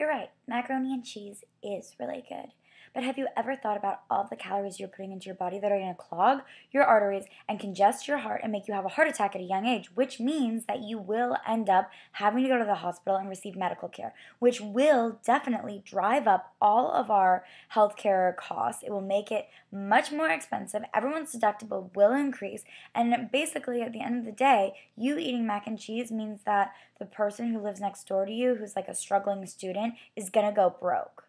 You're right, macaroni and cheese is really good. But have you ever thought about all the calories you're putting into your body that are going to clog your arteries and congest your heart and make you have a heart attack at a young age, which means that you will end up having to go to the hospital and receive medical care, which will definitely drive up all of our healthcare costs. It will make it much more expensive. Everyone's deductible will increase. And basically, at the end of the day, you eating mac and cheese means that the person who lives next door to you, who's like a struggling student, is going to go broke.